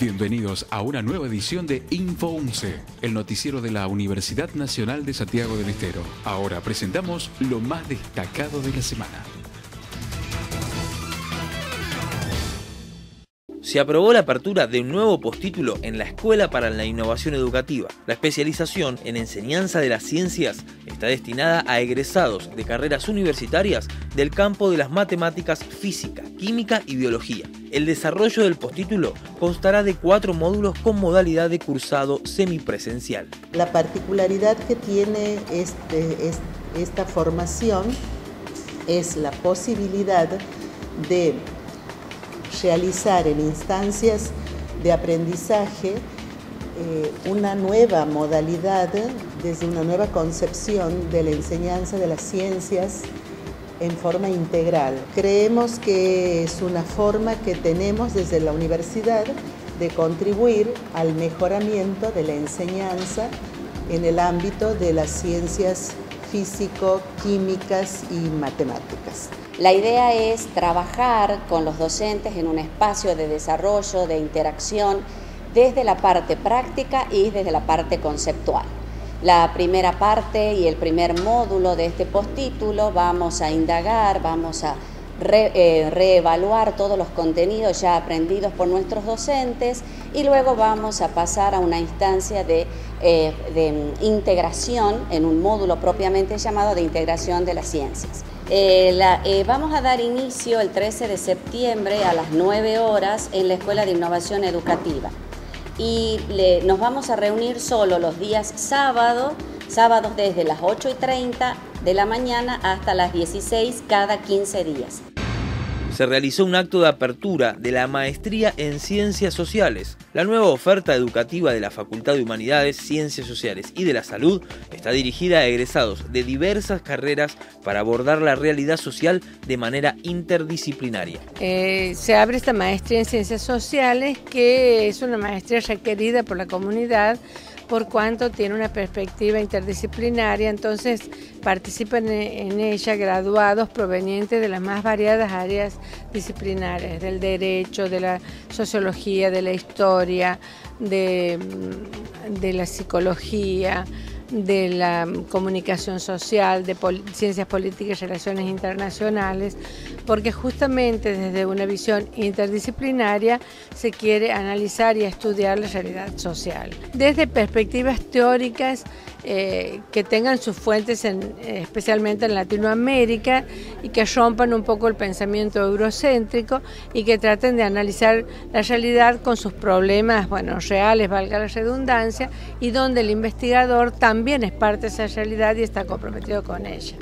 Bienvenidos a una nueva edición de Info 11, el noticiero de la Universidad Nacional de Santiago del Estero. Ahora presentamos lo más destacado de la semana. se aprobó la apertura de un nuevo postítulo en la Escuela para la Innovación Educativa. La especialización en enseñanza de las ciencias está destinada a egresados de carreras universitarias del campo de las matemáticas, física, química y biología. El desarrollo del postítulo constará de cuatro módulos con modalidad de cursado semipresencial. La particularidad que tiene este, esta formación es la posibilidad de realizar en instancias de aprendizaje eh, una nueva modalidad, desde una nueva concepción de la enseñanza de las ciencias en forma integral. Creemos que es una forma que tenemos desde la universidad de contribuir al mejoramiento de la enseñanza en el ámbito de las ciencias físico, químicas y matemáticas. La idea es trabajar con los docentes en un espacio de desarrollo, de interacción, desde la parte práctica y desde la parte conceptual. La primera parte y el primer módulo de este postítulo vamos a indagar, vamos a eh, reevaluar todos los contenidos ya aprendidos por nuestros docentes y luego vamos a pasar a una instancia de, eh, integración en un módulo propiamente llamado de integración de las ciencias. Eh, vamos a dar inicio el 13 de septiembre a las 9 horas en la Escuela de Innovación Educativa y nos vamos a reunir solo los días sábado, sábados desde las 8 y 30 de la mañana hasta las 16 cada 15 días se realizó un acto de apertura de la Maestría en Ciencias Sociales. La nueva oferta educativa de la Facultad de Humanidades, Ciencias Sociales y de la Salud está dirigida a egresados de diversas carreras para abordar la realidad social de manera interdisciplinaria. Eh, se abre esta maestría en Ciencias Sociales que es una maestría requerida por la comunidad por cuanto tiene una perspectiva interdisciplinaria, entonces participan en ella graduados provenientes de las más variadas áreas disciplinares, del derecho, de la sociología, de la historia, de, de la psicología, de la comunicación social, de ciencias políticas y relaciones internacionales, porque justamente desde una visión interdisciplinaria se quiere analizar y estudiar la realidad social. Desde perspectivas teóricas eh, que tengan sus fuentes especialmente en Latinoamérica y que rompan un poco el pensamiento eurocéntrico y que traten de analizar la realidad con sus problemas, bueno, reales, valga la redundancia, y donde el investigador también es parte de esa realidad y está comprometido con ella.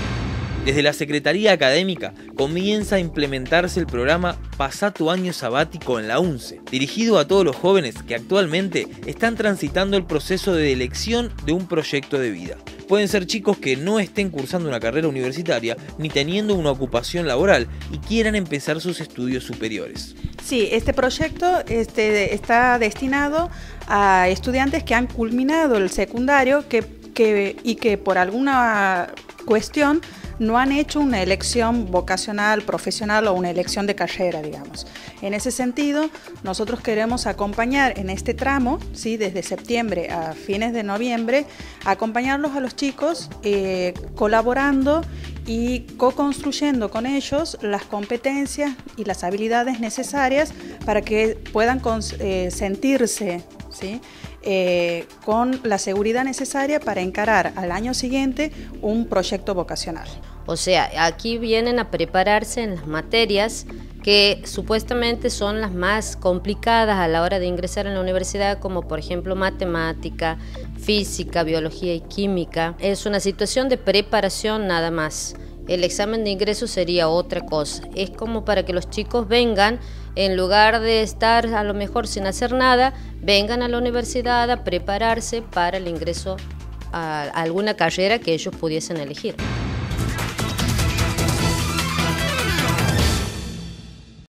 Desde la Secretaría Académica comienza a implementarse el programa Pasá tu año sabático en la UNCE, dirigido a todos los jóvenes que actualmente están transitando el proceso de elección de un proyecto de vida. Pueden ser chicos que no estén cursando una carrera universitaria ni teniendo una ocupación laboral y quieran empezar sus estudios superiores. Sí, este proyecto este, está destinado a estudiantes que han culminado el secundario y que por alguna cuestión no han hecho una elección vocacional, profesional o una elección de carrera, digamos. En ese sentido, nosotros queremos acompañar en este tramo, ¿sí? desde septiembre a fines de noviembre, acompañarlos a los chicos eh, colaborando y co-construyendo con ellos las competencias y las habilidades necesarias para que puedan eh, sentirse ¿sí? Eh, con la seguridad necesaria para encarar al año siguiente un proyecto vocacional. O sea, aquí vienen a prepararse en las materias que supuestamente son las más complicadas a la hora de ingresar en la universidad, como por ejemplo matemática, física, biología y química. Es una situación de preparación nada más. El examen de ingreso sería otra cosa. Es como para que los chicos vengan, en lugar de estar a lo mejor sin hacer nada, vengan a la universidad a prepararse para el ingreso a alguna carrera que ellos pudiesen elegir.